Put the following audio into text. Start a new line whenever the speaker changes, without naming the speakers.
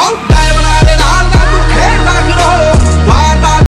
How